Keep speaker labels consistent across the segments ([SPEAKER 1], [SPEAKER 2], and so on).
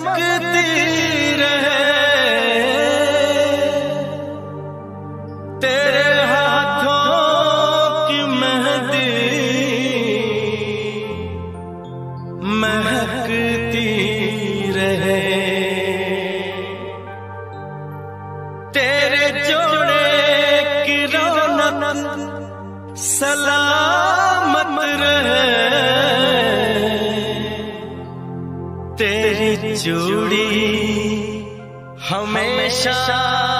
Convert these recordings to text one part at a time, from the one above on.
[SPEAKER 1] चमकती रहे। तेरे हाथों की मेहंदी महकती रहे। तेरे जोड़े की रौनक सलामत चूड़ी हमेशा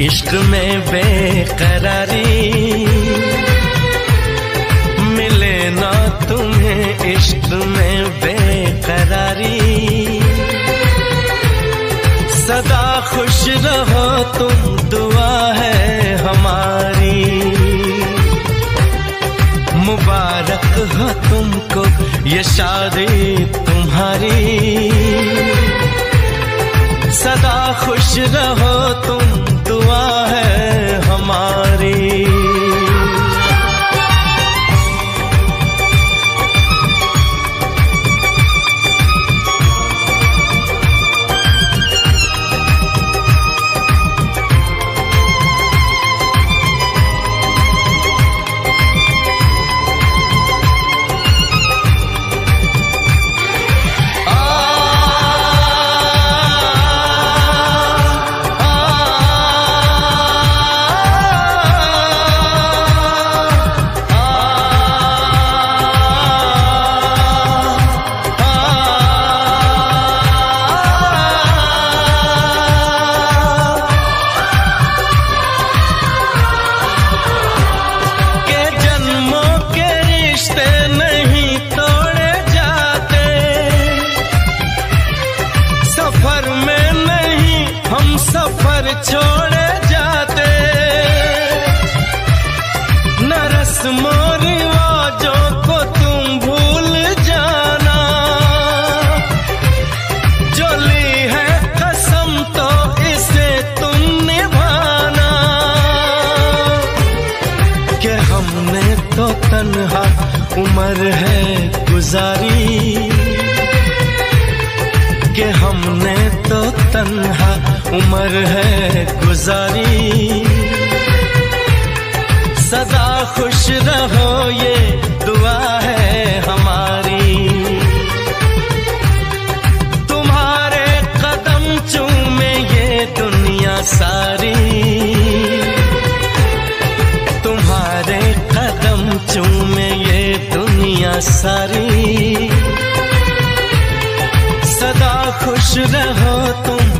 [SPEAKER 1] इश्क में बेकरारी। मिले ना तुम्हें इश्क में बेकरारी। सदा खुश रहो, तुम दुआ है हमारी। मुबारक हो तुमको ये शादी तुम्हारी। सदा खुश रहो, तुम दुआ है हमारी। सफ़र छोड़े जाते। न रस्मों रिवाजों को तुम भूल जाना। जो ली है कसम तो इसे तुम निभाना। कि हमने तो तन्हा उम्र है गुजारी। कि हमने तो तन्हा उम्र है गुजारी। सदा खुश रहो, ये दुआ है हमारी। तुम्हारे कदम चूमे ये दुनिया सारी। तुम्हारे कदम चूमे ये दुनिया सारी। सदा खुश रहो तुम